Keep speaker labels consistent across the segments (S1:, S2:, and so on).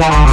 S1: Catch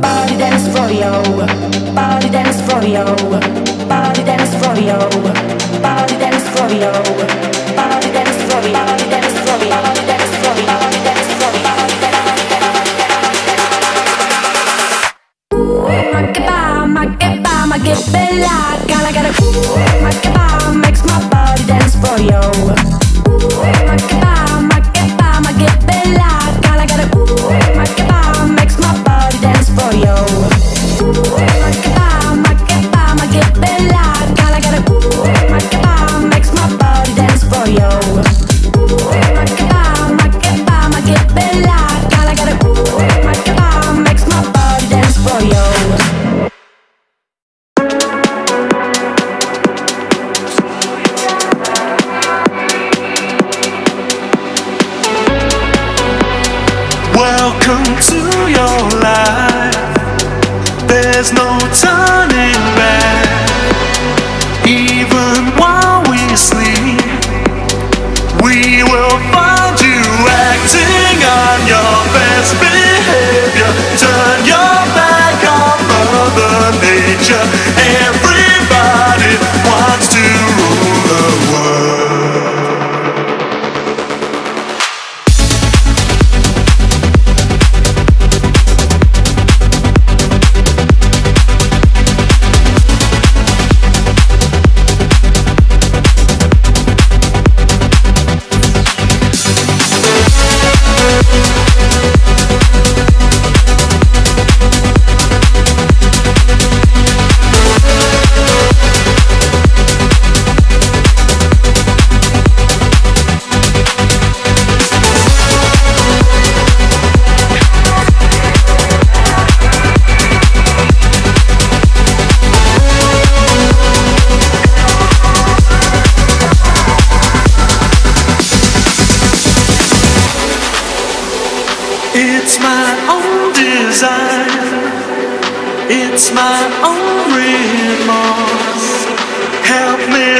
S1: Body dance for. Body dance. Body dance. Body dance. Body dance for you. Body dance. Body dance for you. Body dance. Ooh, my kebab, my kebab, my kebab, kinda got it.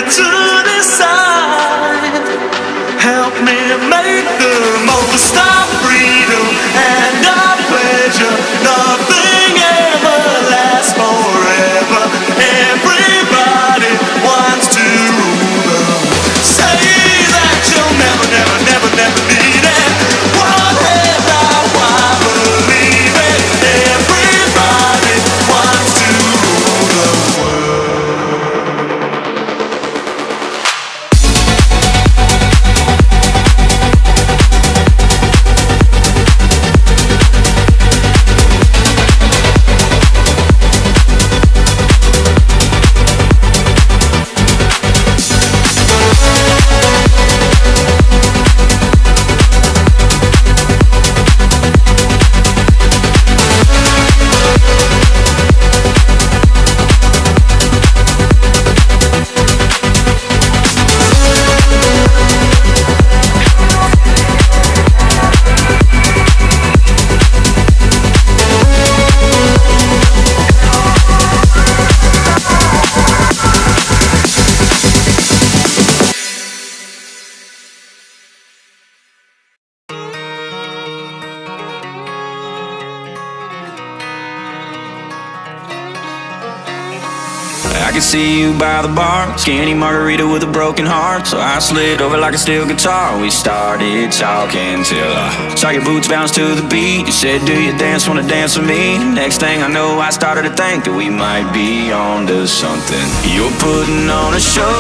S2: to the
S3: sun. By the bar, skinny margarita with a broken heart. So I slid over like a steel guitar. We started talking till I saw your boots bounce to the beat. You said, Do you dance? Wanna dance with me? Next thing I know, I started to think that we might be onto something. You're putting on a show,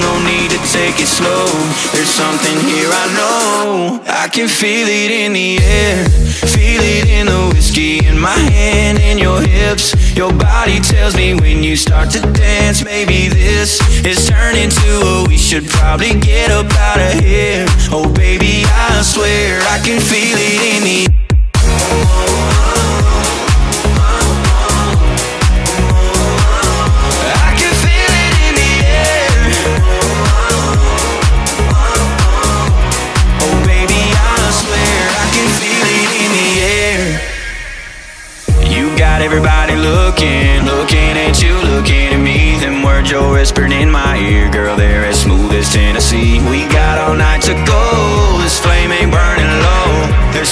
S3: no need to take it slow. There's something here I know. I can feel it in the air, feel it in the whiskey in my hand and your hips. Your body tells me when you start to dance, maybe this is turning to a we should probably get up out of here. Oh, baby, I swear I can feel it in the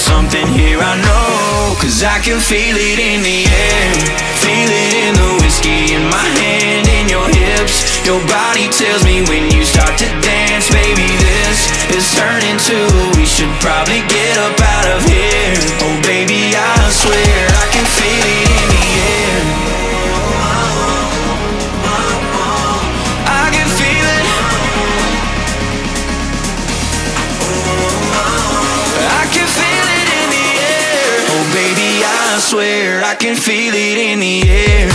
S3: something here I know Cause I can feel it in the air. I swear I can feel it in the air.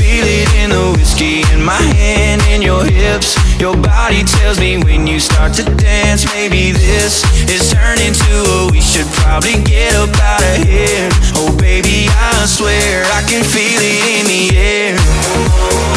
S3: Feel it in the whiskey in my hand, in your hips. Your body tells me when you start to dance. Maybe this is turning to a we should probably get up out of here. Oh, baby, I swear I can feel it in the air.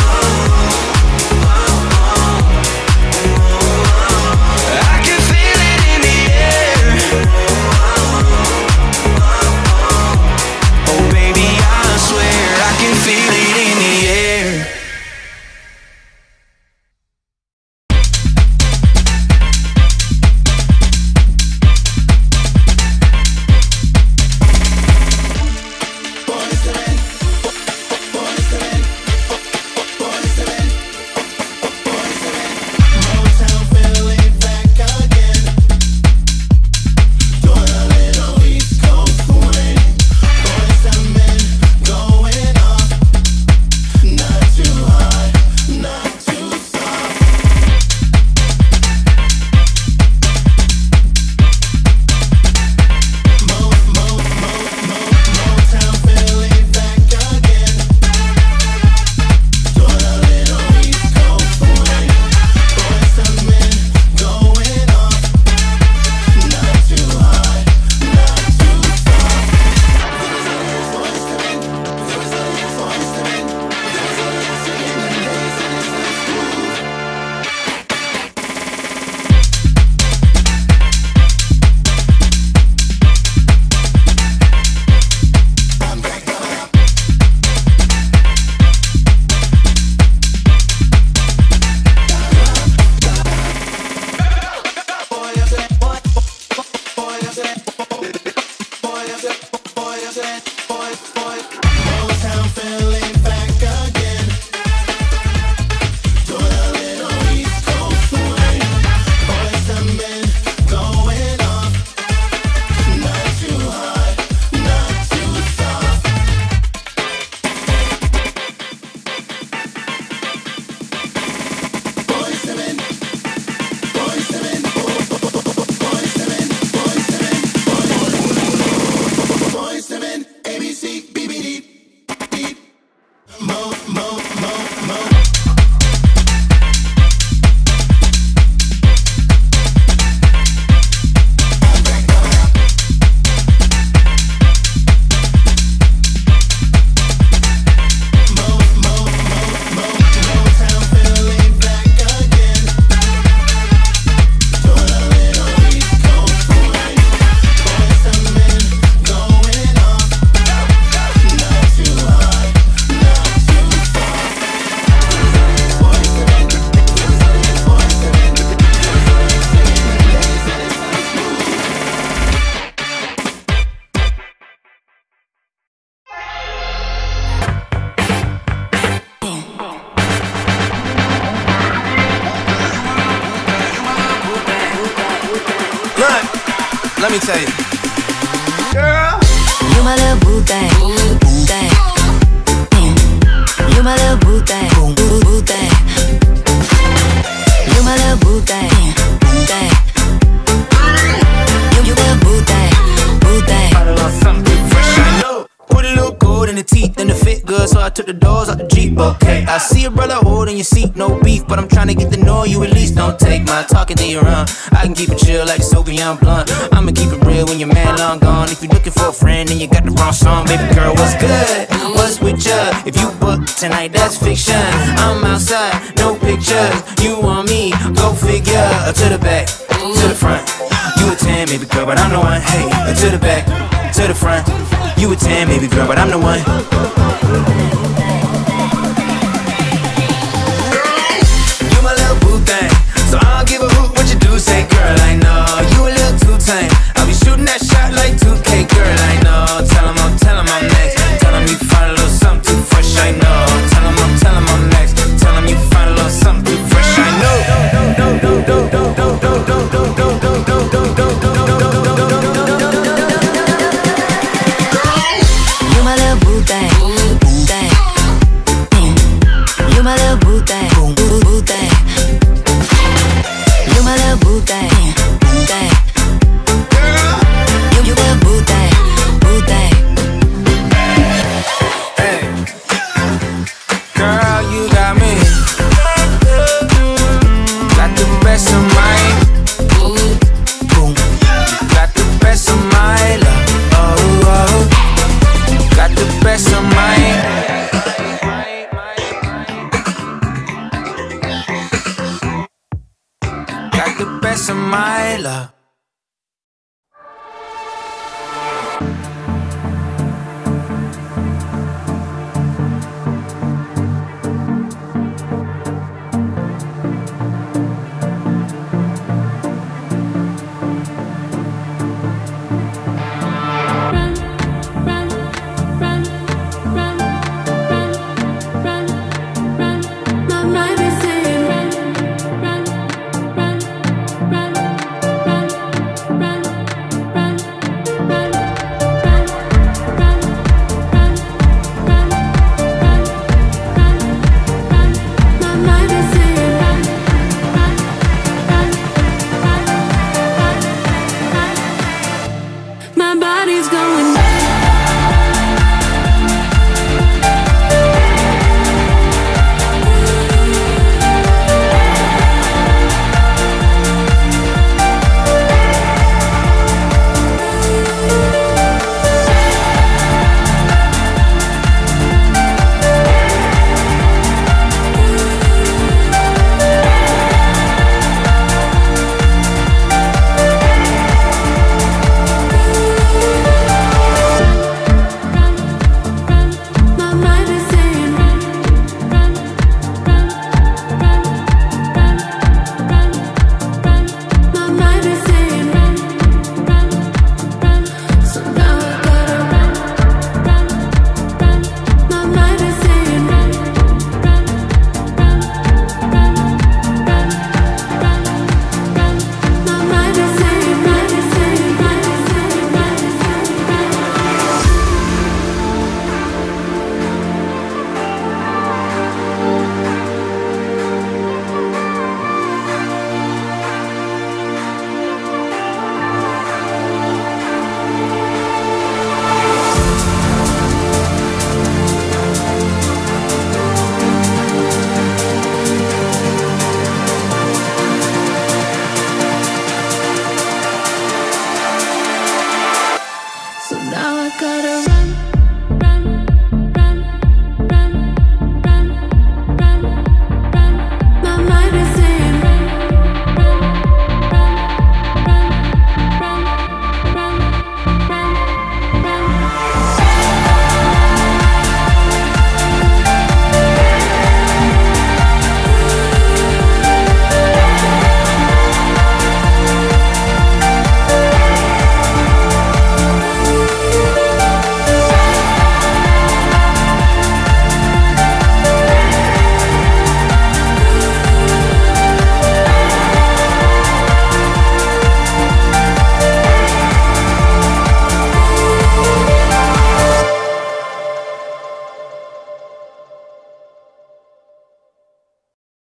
S4: Let me tell you. See a brother holding your seat, no beef, but I'm trying to get to know you at least. Don't take my talking to your run. I can keep it chill like Soviet blunt. I'ma keep it real when your man long gone. If you're looking for a friend and you got the wrong song, baby girl, what's good? What's with ya? If you book tonight, that's fiction. I'm outside, no pictures. You want me? Go figure. Uh, to the back, to the front. You a 10, baby girl, but I'm the one. Hey, uh, to the back, to the front. You a 10, baby girl, but I'm the one. Give a hoot what you do. Say, girl, I know you a little too tame. I'll be shooting that shot like 2K,